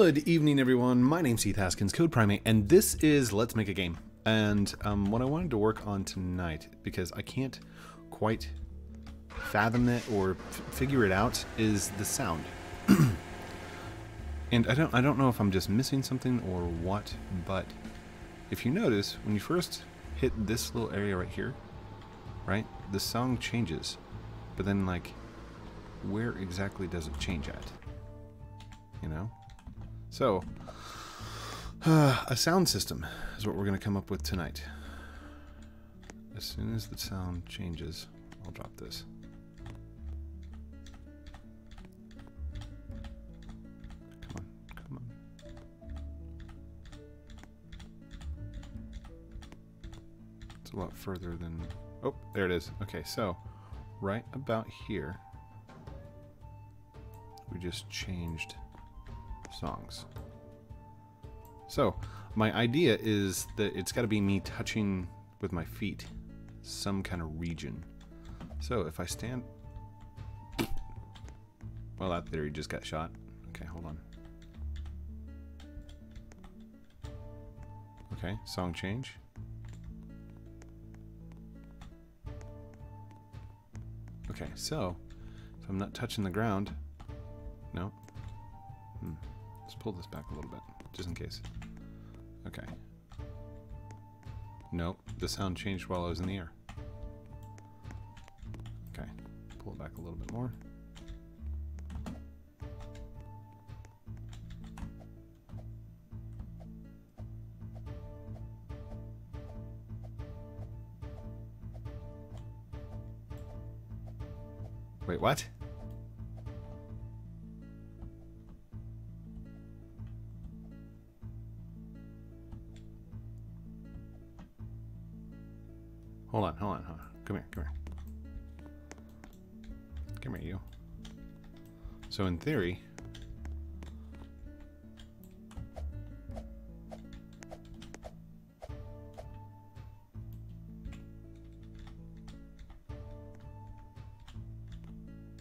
Good evening, everyone. My name's Heath Haskins, CodePrime8, and this is Let's Make a Game. And um, what I wanted to work on tonight, because I can't quite fathom it or figure it out, is the sound. and I don't, I don't know if I'm just missing something or what, but if you notice, when you first hit this little area right here, right, the song changes. But then, like, where exactly does it change at? You know? So, uh, a sound system is what we're going to come up with tonight. As soon as the sound changes, I'll drop this. Come on, come on. It's a lot further than. Oh, there it is. Okay, so right about here, we just changed songs. So, my idea is that it's got to be me touching with my feet some kind of region. So, if I stand. Well, that theory just got shot. Okay, hold on. Okay, song change. Okay, so if I'm not touching the ground, pull this back a little bit, just in case. Okay. Nope, the sound changed while I was in the air. Okay, pull it back a little bit more. Wait, what? Hold on, hold on, hold on. Come here, come here. Come here, you. So in theory,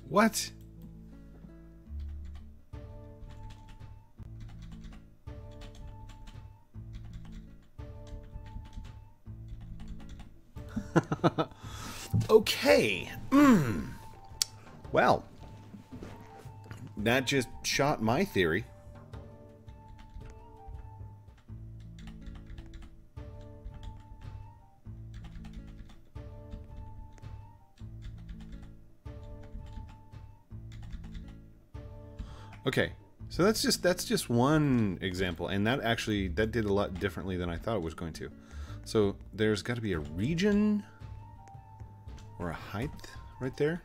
What? Okay. Mm. Well, that just shot my theory. Okay, so that's just that's just one example, and that actually that did a lot differently than I thought it was going to. So there's got to be a region or a height right there.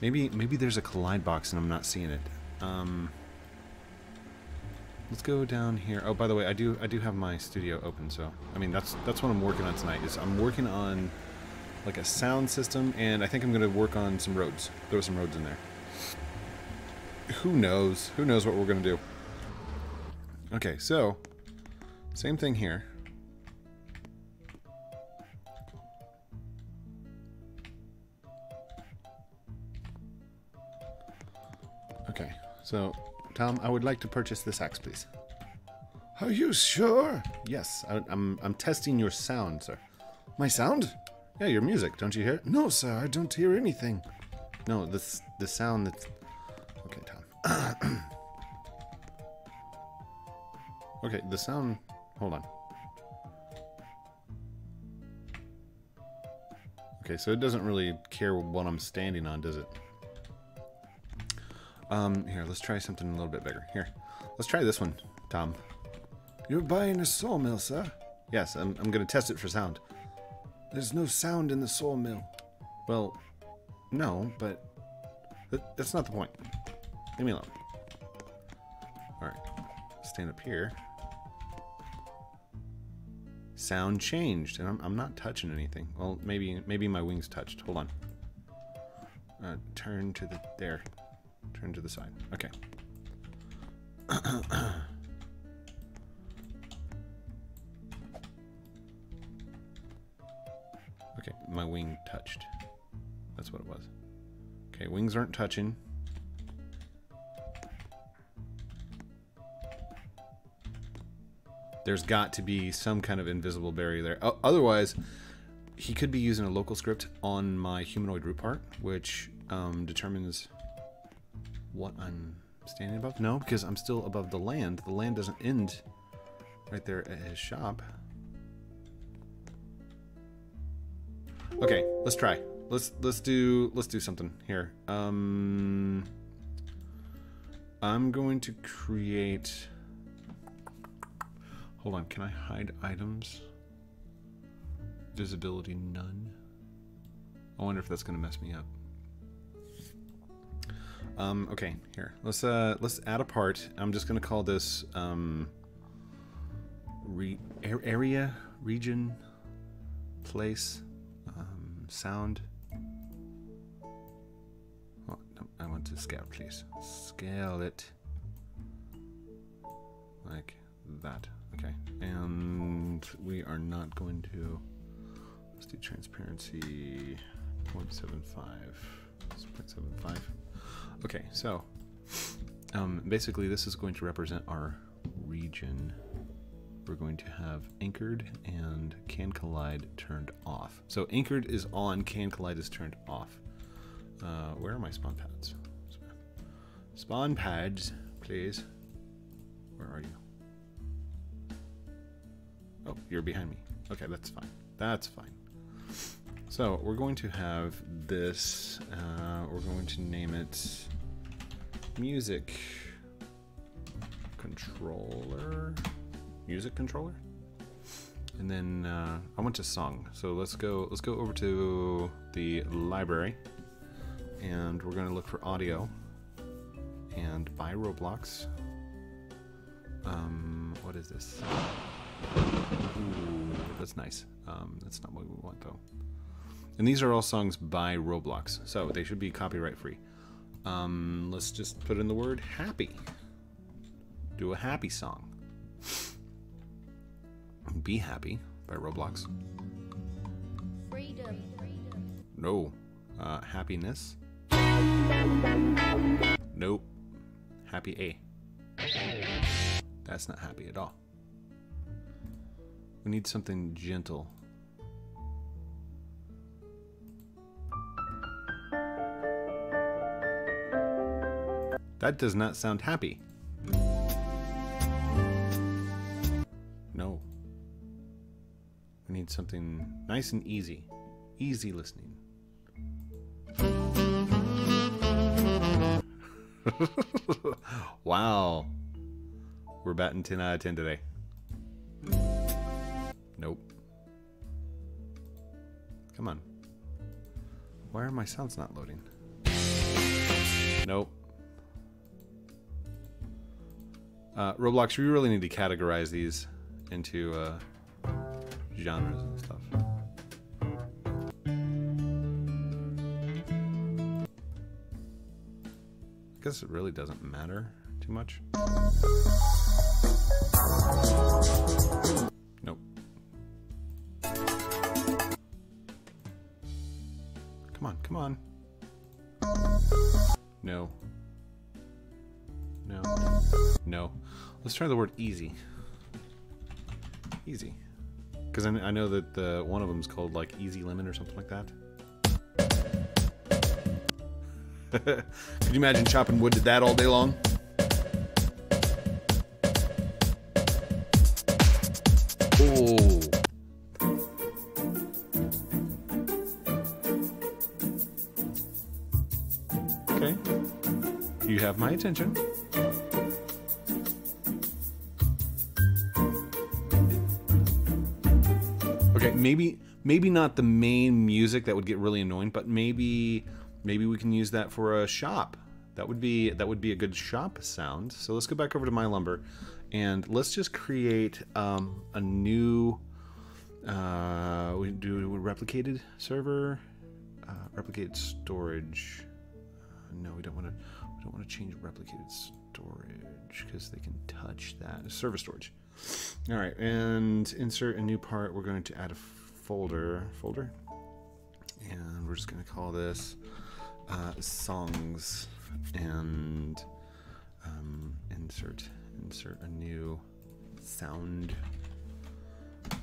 Maybe maybe there's a collide box and I'm not seeing it. Um, let's go down here. Oh, by the way, I do I do have my studio open, so I mean that's that's what I'm working on tonight. Is I'm working on like a sound system, and I think I'm to work on some roads. Throw some roads in there who knows? Who knows what we're to do? Okay, so same thing here. So Tom, I would like to purchase this axe, please. Are you sure? Yes, I, I'm I'm testing your sound, sir. My sound? Yeah, your music. Don't you hear it? No, sir, I don't hear anything. No, this the sound that's. Okay, Tom. okay, the sound. Hold on. Okay, so it doesn't really care what I'm standing on, does it? Um, here, let's try something a little bit bigger. Here, let's try this one, Tom. You're buying a sawmill, sir? Yes, I'm, I'm going to test it for sound. There's no sound in the sawmill. Well, no, but that, that's not the point. Leave me alone. Alright, stand up here. Sound changed, and I'm, I'm not touching anything. Well, maybe maybe my wings touched. Hold on. Uh, turn to the there. Turn to the side. Okay. okay, my wing touched. That's what it was. Okay, wings aren't touching. There's got to be some kind of invisible barrier there. O- otherwise, he could be using a local script on my humanoid root part, which um, determines what I'm standing above. No, because I'm still above the land. The land doesn't end right there at his shop. Okay, let's try. Let's let's do let's do something here. Um, I'm going to create. Hold on, can I hide items? Visibility none. I wonder if that's gonna mess me up. Um, okay, here. Let's uh let's add a part. I'm just gonna call this um re area, region, place, um, sound. Oh, no, I want to scale, please. Scale it like that. Okay, and we are not going to. Let's do transparency 0.75. 0.75. Okay, so um, basically, this is going to represent our region. We're going to have anchored and can collide turned off. So anchored is on, can collide is turned off. Uh, where are my spawn pads? Spawn pads, please. Where are you? Oh, you're behind me. Okay, that's fine. That's fine. So we're going to have this. Uh, we're going to name it music controller. Music controller. And then uh, I want to song. So let's go. Let's go over to the library, and we're going to look for audio. And buy Roblox. Um, what is this? Ooh, that's nice. Um, that's not what we want though. And these are all songs by Roblox, so they should be copyright free. Um, let's just put in the word happy. Do a happy song. Be Happy by Roblox. Freedom. No. Uh, happiness. Nope. Happy A. That's not happy at all. We need something gentle. That does not sound happy. No. We need something nice and easy. Easy listening. wow. We're batting 10 out of 10 today. Nope. Come on. Why are my sounds not loading? Nope. Uh, Roblox, we really need to categorize these into uh, genres and stuff. I guess it really doesn't matter too much. Nope. Come on, come on. No. No. No. Let's try the word easy. Easy. Because I, I know that the one of them is called like Easy Lemon or something like that. Could you imagine chopping wood to that all day long? Oh. Okay. You have my attention. Maybe maybe not the main music that would get really annoying, but maybe maybe we can use that for a shop. That would be that would be a good shop sound. So let's go back over to my lumber, and let's just create um, a new. Uh, we do replicated server, uh, replicated storage. Uh, no, we don't want to. We don't want to change replicated storage because they can touch that. Server storage. All right, and insert a new part. We're going to add a folder. Folder, and we're just going to call this uh, songs and um, insert insert a new sound.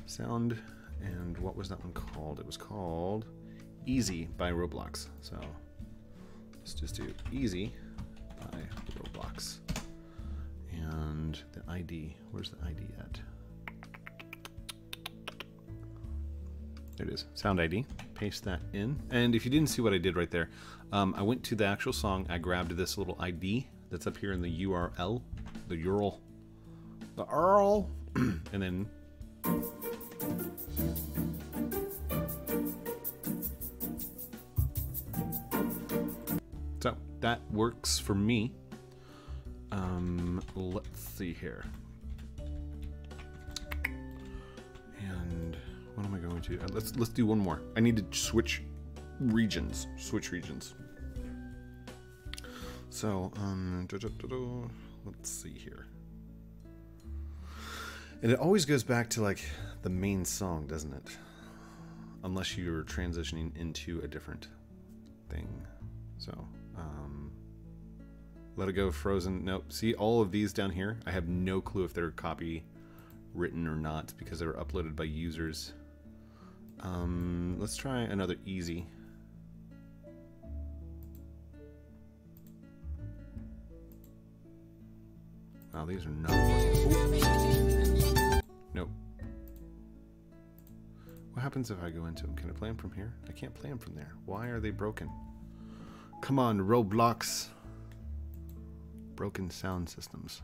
Sound. And what was that one called? It was called Easy by Roblox. So let's just do Easy by Roblox. And the ID. Where's the ID at? There it is. Sound ID. Paste that in. And if you didn't see what I did right there, um, I went to the actual song. I grabbed this little ID that's up here in the URL, the URL, the URL, and then so that works for me. Um, let's see here. And what am I going to? Uh, let's let's do one more. I need to switch regions. Switch regions. So um, da, da, da, let's see here. And it always goes back to like the main song, doesn't it? Unless you're transitioning into a different thing. So, um, let it go, Frozen. Nope. See all of these down here? I have no clue if they're copy written or not because they were uploaded by users. Um, let's try another easy. Wow, these are not. Nope. What happens if I go into them? Can I play them from here? I can't play them from there. Why are they broken? Come on, Roblox. Broken sound systems.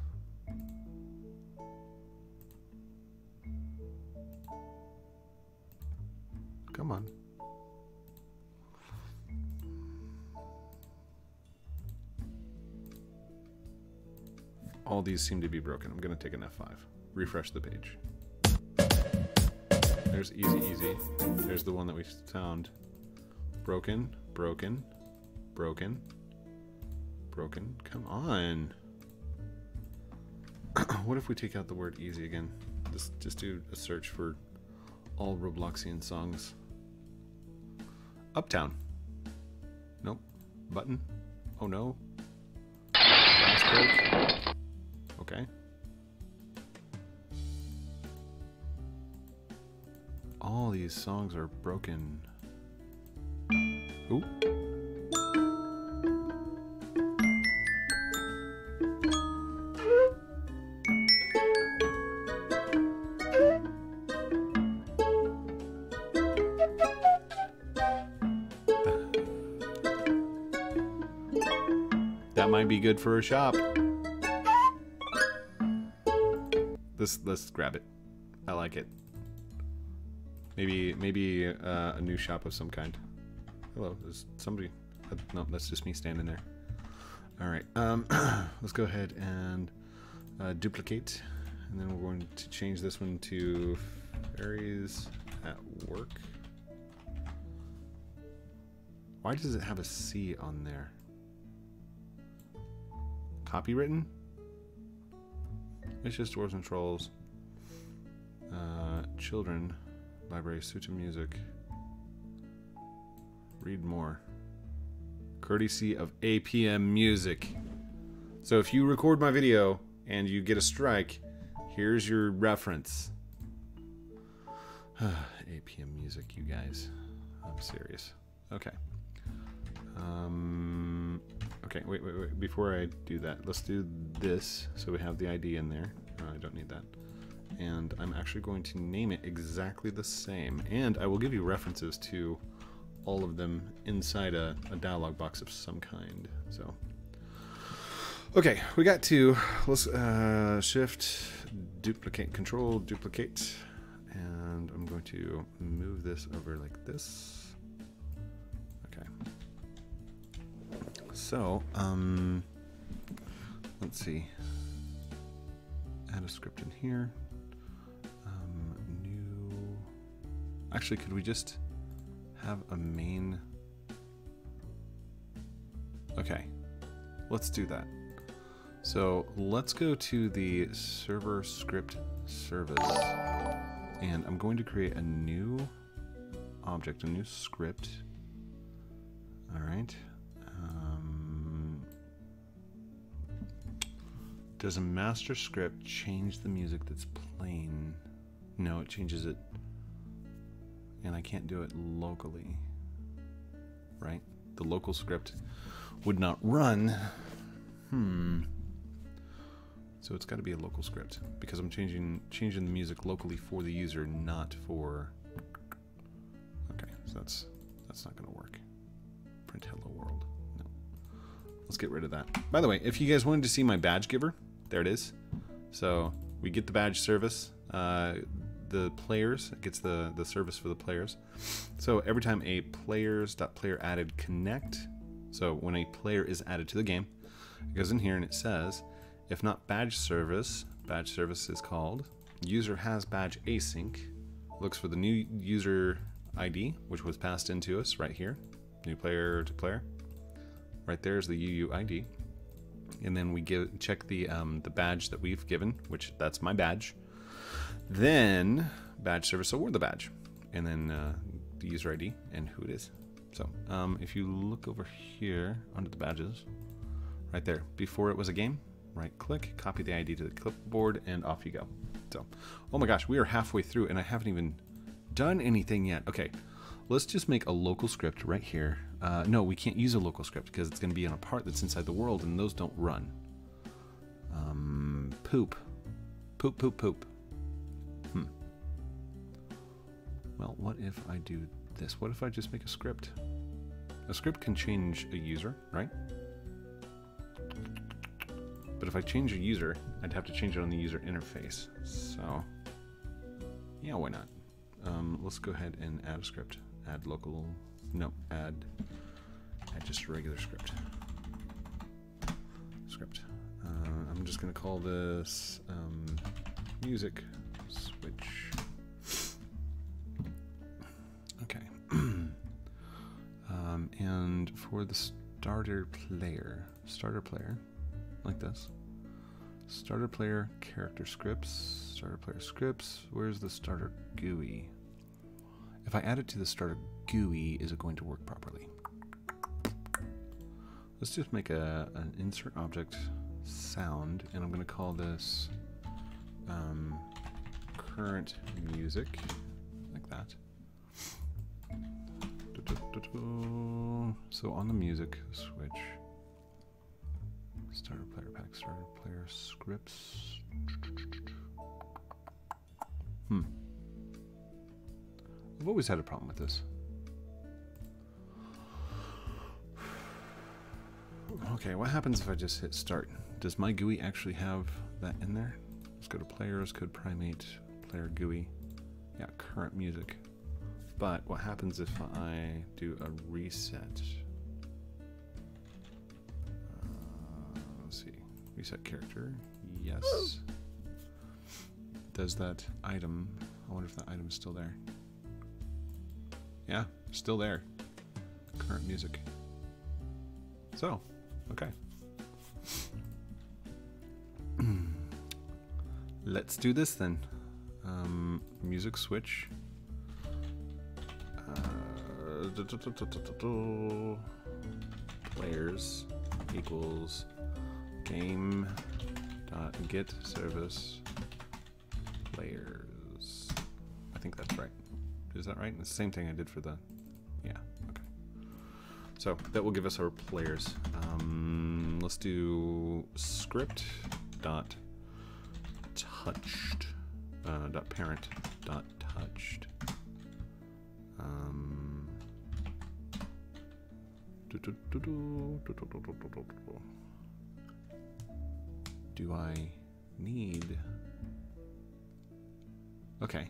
Come on. All these seem to be broken. I'm going to take an F5. Refresh the page. There's easy, easy. There's the one that we found. Broken, broken, broken, broken. Come on. what if we take out the word easy again? Just, just do a search for all Robloxian songs. Uptown. Nope. Button. Oh no. Okay. All these songs are broken. Good for a shop. Let's let's grab it. I like it. Maybe maybe uh, a new shop of some kind. Hello, is somebody? Uh, no, that's just me standing there. All right. Um, let's go ahead and uh, duplicate, and then we're going to change this one to fairies at work. Why does it have a C on there? Copywritten? It's just dwarves and trolls. Uh, children. Library. Suta music. Read more. Courtesy of APM Music. So if you record my video and you get a strike, here's your reference. APM Music, you guys. I'm serious. Okay. Um, okay, wait, wait, wait. Before I do that, let's do this so we have the ID in there. Oh, I don't need that. And I'm actually going to name it exactly the same. And I will give you references to all of them inside a, a dialog box of some kind. So, okay, we got to let's uh, shift, duplicate, control, duplicate, and I'm going to move this over like this. Okay. So, um, let's see. Add a script in here. Um, new. Actually, could we just have a main? Okay, let's do that. So let's go to the server script service, and I'm going to create a new object, a new script. All right. Um, Does a master script change the music that's playing? No, it changes it. And I can't do it locally. Right? The local script would not run. Hmm. So it's got to be a local script because I'm changing changing the music locally for the user, not for. Okay, so that's that's not going to work. Print hello world. Let's get rid of that. By the way, if you guys wanted to see my badge giver, there it is. So we get the badge service. Uh, the players it gets the the service for the players. So every time a players.player added connect, so when a player is added to the game, it goes in here and it says if not badge service, badge service is called user has badge async. Looks for the new user ID, which was passed into us right here. New player to player. Right there is the UUID. And then we give check the um, the badge that we've given, which that's my badge. Then badge service award the badge, and then uh, the user ID and who it is. So um, if you look over here under the badges, right there, before it was a game, right click, copy the ID to the clipboard, and off you go. So, oh my gosh, we are halfway through and I haven't even done anything yet. Okay, let's just make a local script right here. Uh, no, we can't use a local script because it's going to be on a part that's inside the world and those don't run. Um, poop. Poop, poop, poop. Hmm. Well, what if I do this? What if I just make a script? A script can change a user, right? But if I change a user, I'd have to change it on the user interface. So, yeah, why not? Um, let's go ahead and add a script. Add local. No, add. Add just regular script. Script. Uh, I'm just gonna call this um, music switch. Okay. um, and for the starter player, starter player, like this. Starter player character scripts. Starter player scripts. Where's the starter GUI? If I add it to the starter GUI, is it going to work properly? Let's just make a, an insert object sound, and I'm going to call this um, current music, like that. So on the music switch, starter player pack, starter player scripts. I've always had a problem with this. Okay, what happens if I just hit start? Does my GUI actually have that in there? Let's go to players, CodePrime8, player GUI. Yeah, current music. But what happens if I do a reset? Uh, let's see. Reset character. Yes. Does that item. I wonder if that item is still there. Yeah, still there. Current music. So, okay. Let's do this then. Um, music switch. Uh, players equals game dot get service players. I think that's right. Is that right? It's the same thing I did for the. Yeah. Okay. So that will give us our players. Um, let's do script dot touched uh, dot parent dot touched. Um, do I need? Okay.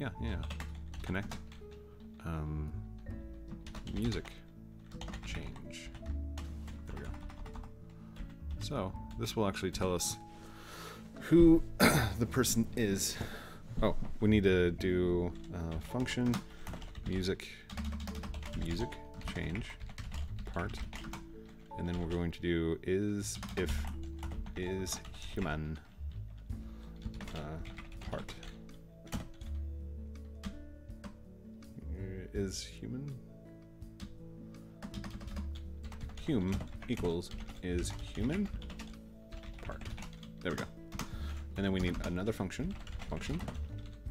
Yeah. Yeah. Connect. Um, music change. There we go. So this will actually tell us who the person is. Oh, we need to do uh, function music music change part, and then we're going to do is if is human uh, part is human hum equals is human part There we go. And then we need another function, function,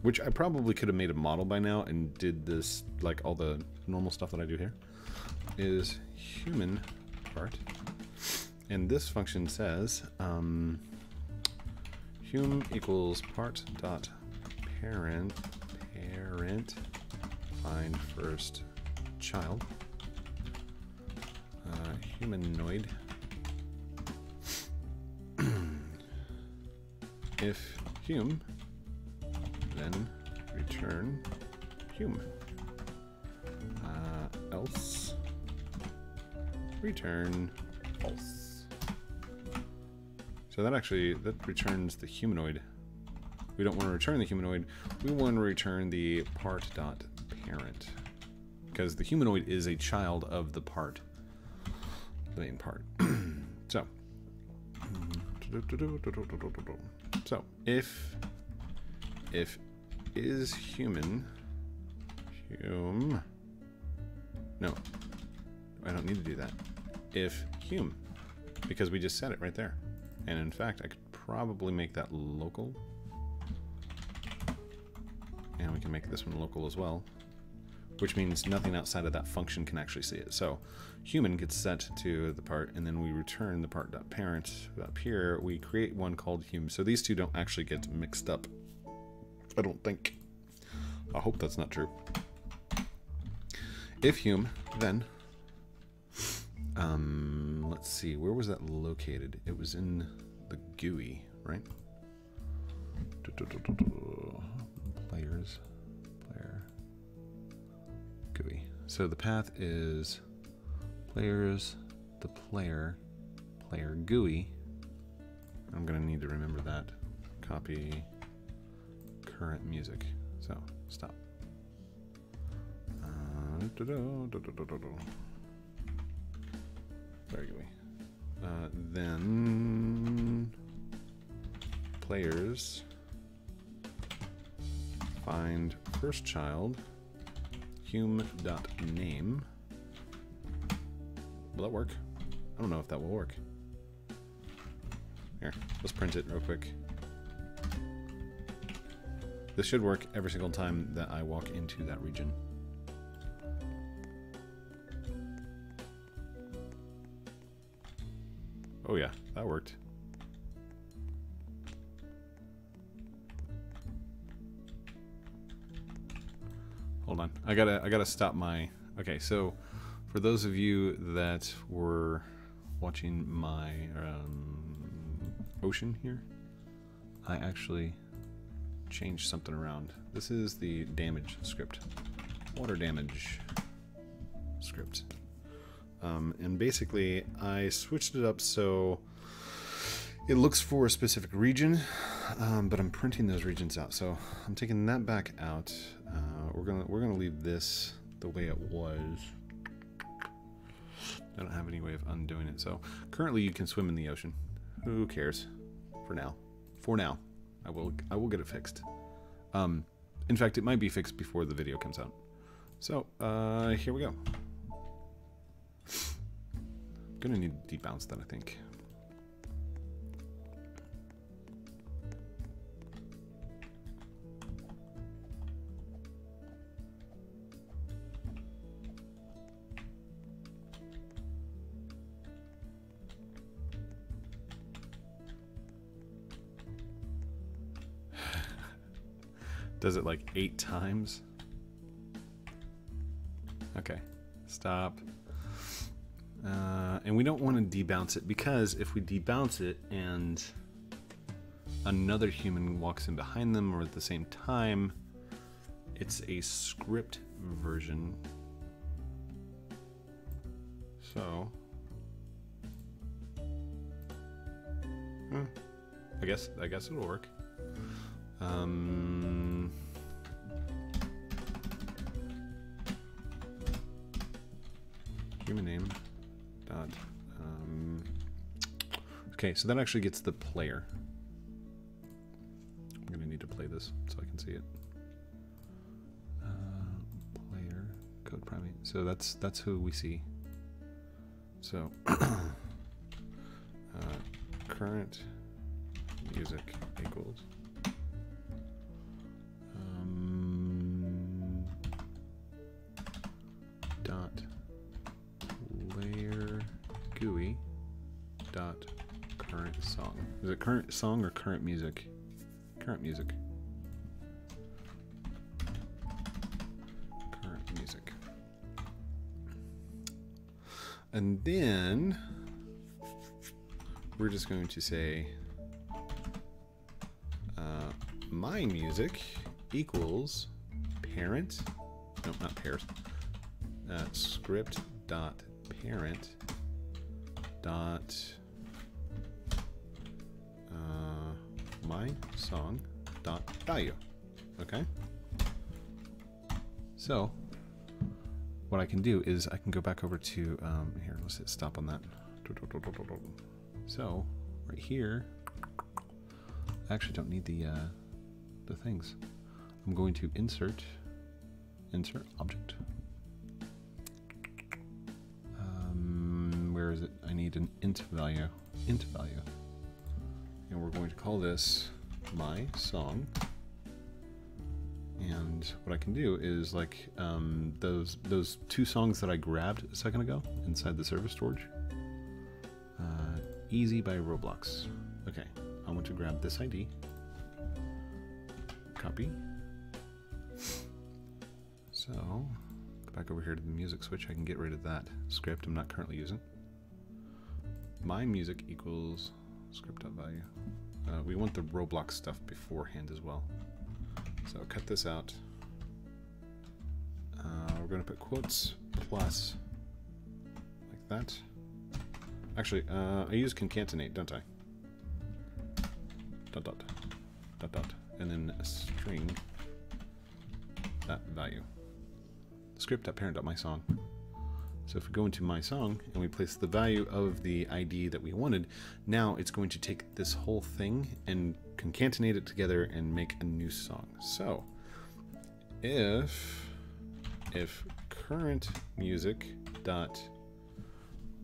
which I probably could have made a model by now and did this, like all the normal stuff that I do here, is human part. And this function says, um, hum equals part dot parent, parent, find first child, uh, humanoid, if hum, then return hum. Uh, else, return false. So that actually, that returns the humanoid. We don't want to return the humanoid, we want to return the part dot parent. Because the humanoid is a child of the part, the main part. so, so if if is human hum no I don't need to do that. If hum because we just said it right there. And in fact I could probably make that local. And we can make this one local as well which means nothing outside of that function can actually see it. So human gets set to the part, and then we return the part parent up here. We create one called hum. So these two don't actually get mixed up. I don't think. I hope that's not true. If hum, then um, let's see, where was that located? It was in the GUI, right? Players. GUI. So the path is players, the player, player GUI. I'm to need to remember that. Copy current music. So stop. Uh, GUI. Uh, then players find first child hum.name. Will that work? I don't know if that will work. Here, let's print it real quick. This should work every single time that I walk into that region. Oh yeah, that worked. On. I gotta I gotta stop my okay, so for those of you that were watching my um, ocean here, I actually changed something around. This is the damage script. Water damage script. Um, and basically I switched it up so it looks for a specific region, um, but I'm printing those regions out. So I'm taking that back out. We're gonna we're gonna leave this the way it was. I don't have any way of undoing it. So currently you can swim in the ocean. Who cares? For now. For now. I will I will get it fixed. Um, in fact, it might be fixed before the video comes out. So, uh, here we go. Gonna need to debounce that, I think. Does it like eight times? Okay, stop. Uh, and we don't want to debounce it because if we debounce it and another human walks in behind them or at the same time, it's a script version. So, hmm, I guess I guess it'll work. Um, human name dot. Um, okay, so that actually gets the player. I'm gonna need to play this so I can see it. Uh, player CodePrime8. So that's that's who we see. So uh, current music equals Is it current song or current music? Current music. Current music. And then we're just going to say uh, my music equals parent. No, not pairs. Uh, script dot parent dot my song dot value. Okay. So what I can do is I can go back over to um, here. Let's hit stop on that. So right here, I actually don't need the uh, the things. I'm going to insert insert object. Um, where is it? I need an int value. Int value. And we're going to call this my song. And what I can do is like um, those those two songs that I grabbed a second ago inside the service storage. Uh, easy by Roblox. Okay, I want to grab this ID. Copy. So, go back over here to the music switch. I can get rid of that script I'm not currently using. My music equals script.value. Uh, we want the Roblox stuff beforehand as well. So cut this out. Uh, we're going to put quotes plus like that. Actually, uh, I use concatenate, don't I? Dot dot dot dot, and then a string that value. Script.parent.mysong. So if we go into my song and we place the value of the ID that we wanted, now it's going to take this whole thing and concatenate it together and make a new song. So if if current music dot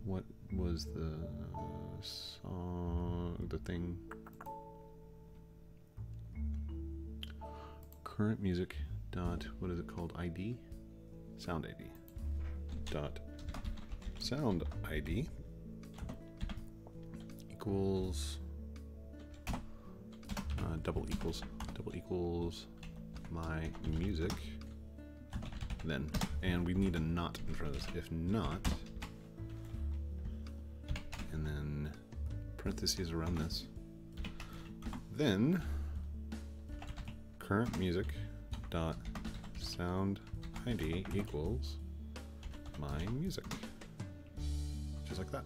what was the song the thing? Current music dot what is it called? ID sound ID dot sound ID equals uh, double equals double equals my music then. And we need a not in front of this. If not and then parentheses around this then current music dot sound ID equals my music like that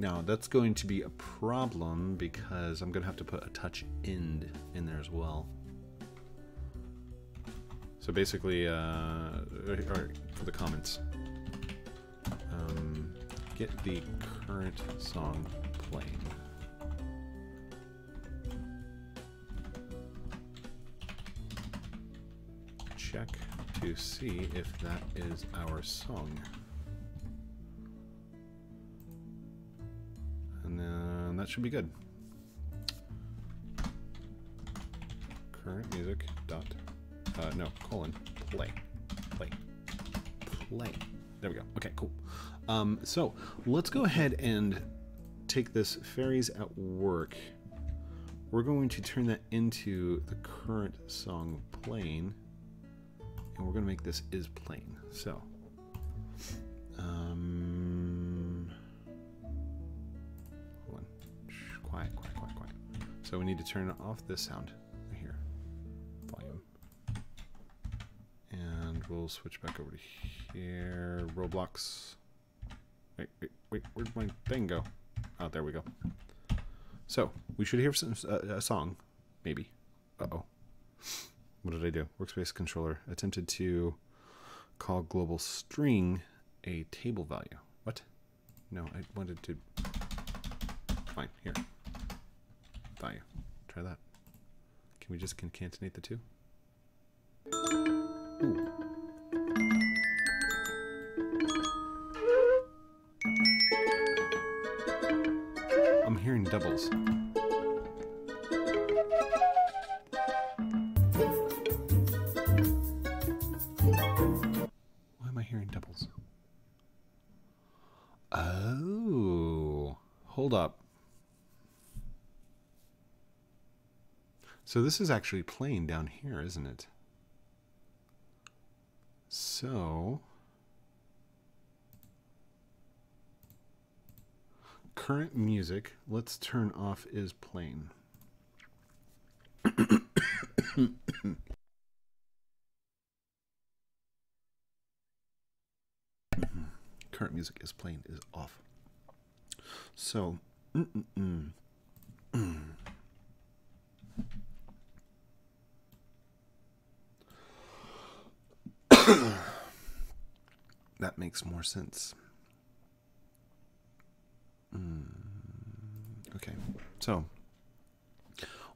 now that's going to be a problem because I'm to have to put a touch end in there as well. So basically, uh, or for the comments, um, get the current song playing. Check to see if that is our song. Should be good. Current music dot uh, no colon play play play. There we go. Okay, cool. Um, so let's go ahead and take this fairies at work. We're going to turn that into the current song playing, and we're going to make this is playing. So. Um, quiet, quiet, quiet, quiet. So we need to turn off this sound right here. Volume. And we'll switch back over to here. Roblox. Wait, wait, wait. Where'd my thing go? Oh, there we go. So we should hear some uh, a song, maybe. Uh oh. What did I do? Workspace controller attempted to call global string a table value. What? No, I wanted to. Fine, here. Try that. Can we just concatenate the two? Ooh. I'm hearing doubles. So this is actually playing down here, isn't it? So current music, let's turn off is playing. current music is playing is off. So, mm -mm -mm. that makes more sense. Mm, okay, so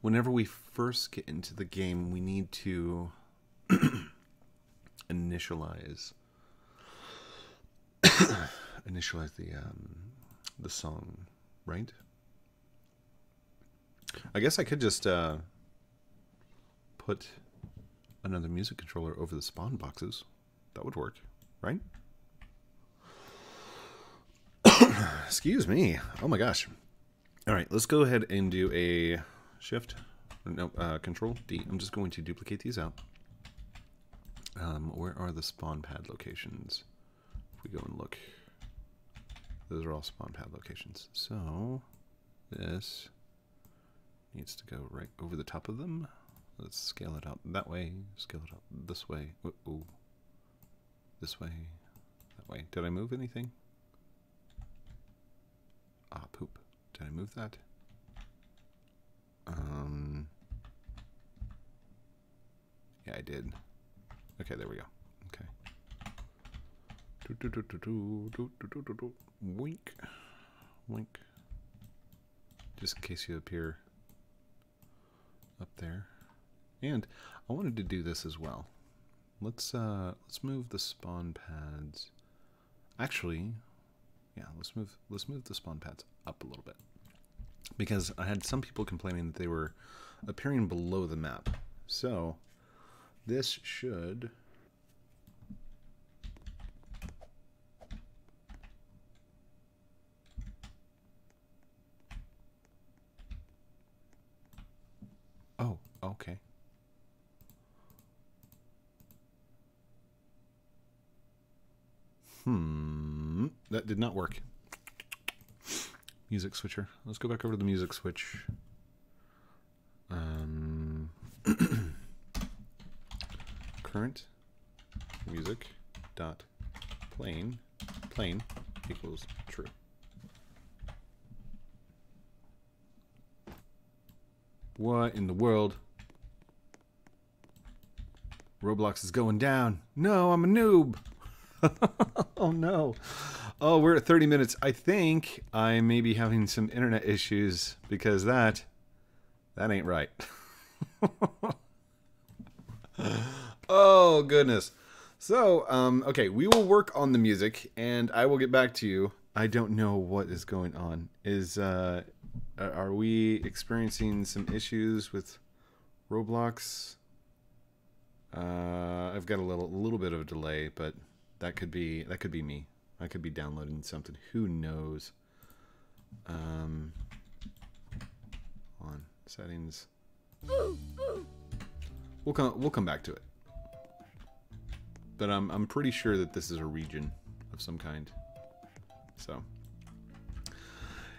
whenever we first get into the game, we need to initialize initialize the um, the song, right? I guess I could just uh, put another music controller over the spawn boxes. That would work, right? Excuse me. Oh my gosh. All right, let's go ahead and do a shift. No, uh, control D. I'm just going to duplicate these out. Um, where are the spawn pad locations? If we go and look, those are all spawn pad locations. So this needs to go right over the top of them. Let's scale it up that way. Scale it up this way. This way. That way. Did I move anything? Ah, poop. Did I move that? Um. Yeah, I did. Okay, there we go. Okay. Do, do, do, do, do, do, do, do, do. Wink. Wink. Just in case you appear up there. And I wanted to do this as well. Let's uh let's move the spawn pads. Actually, yeah, let's move let's move the spawn pads up a little bit. Because I had some people complaining that they were appearing below the map. So this should Oh, okay. Hmm, that did not work. Music switcher. Let's go back over to the music switch. Um, current music dot plane plane equals true. What in the world? Roblox is going down. No, I'm a noob. oh no. Oh, we're at 30 minutes. I think I may be having some internet issues because that that ain't right. oh goodness. So, um, okay, we will work on the music and I will get back to you. I don't know what is going on. Is uh are we experiencing some issues with Roblox? Uh, I've got a little a little bit of a delay, but that could be that could be me. I could be downloading something. Who knows? Um, on settings. We'll come we'll come back to it. But I'm I'm pretty sure that this is a region of some kind. So.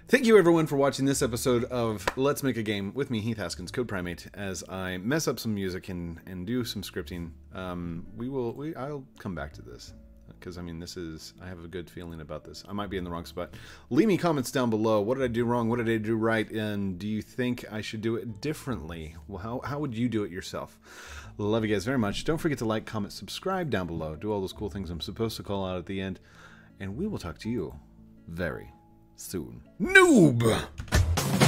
Thank you everyone for watching this episode of Let's Make a Game with me, Heath Haskins, CodePrime8, As I mess up some music and, and do some scripting, um, we will we I'll come back to this because I mean this is I have a good feeling about this. I might be in the wrong spot. Leave me comments down below. What did I do wrong? What did I do right? And do you think I should do it differently? Well, how how would you do it yourself? Love you guys very much. Don't forget to like, comment, subscribe down below. Do all those cool things I'm supposed to call out at the end, and we will talk to you very soon. Noob!